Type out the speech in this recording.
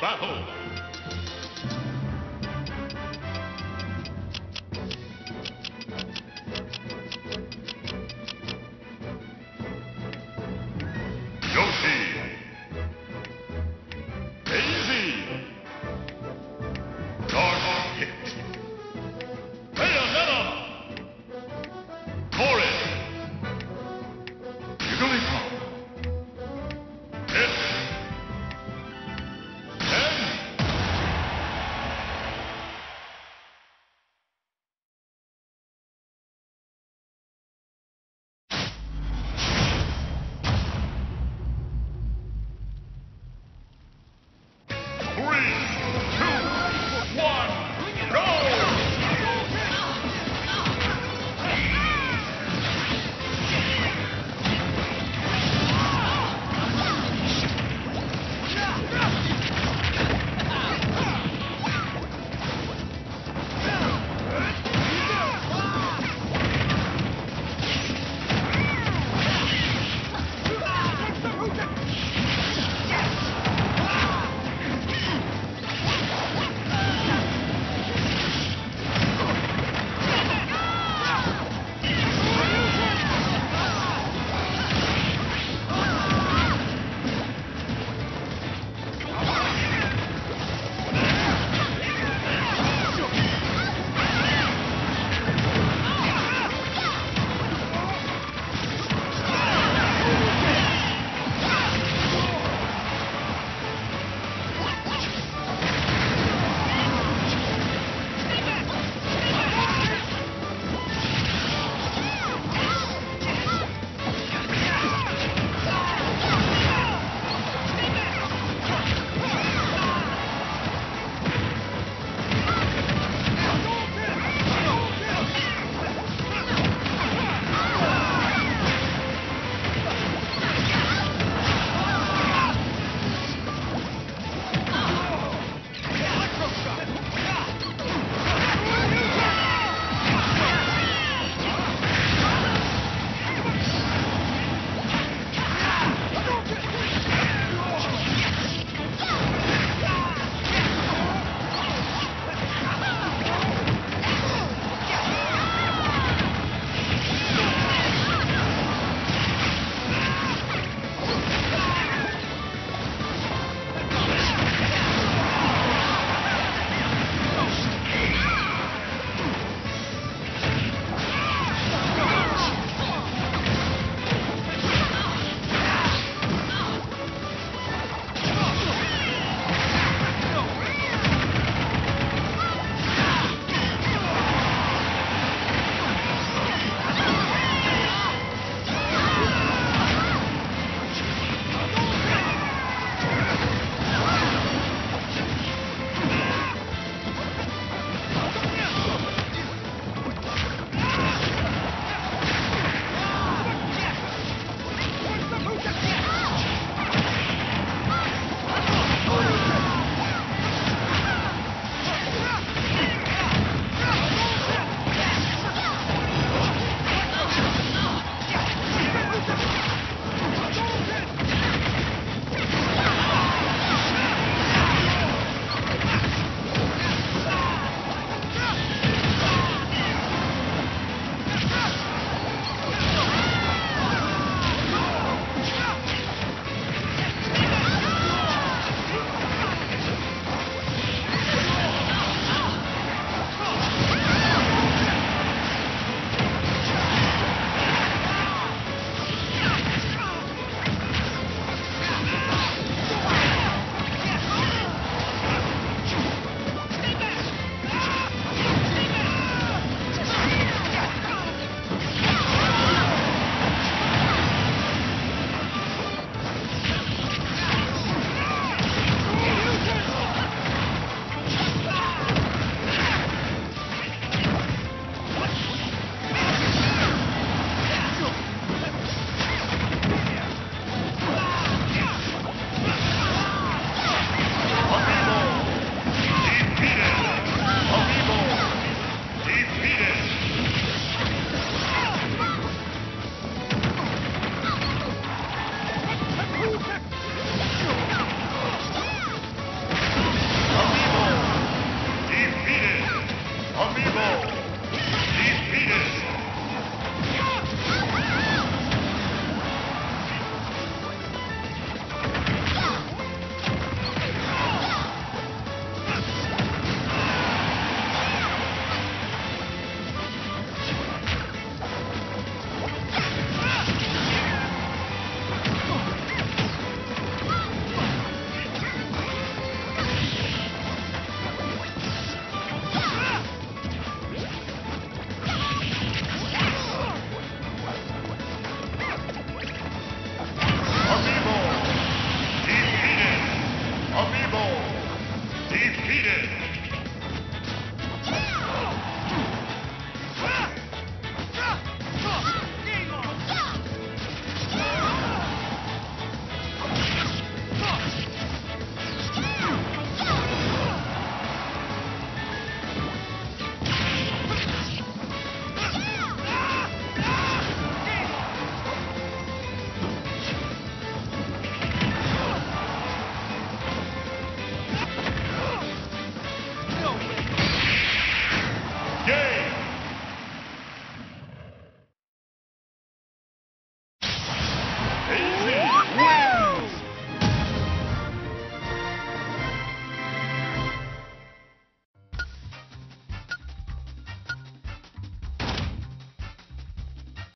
battle. defeated.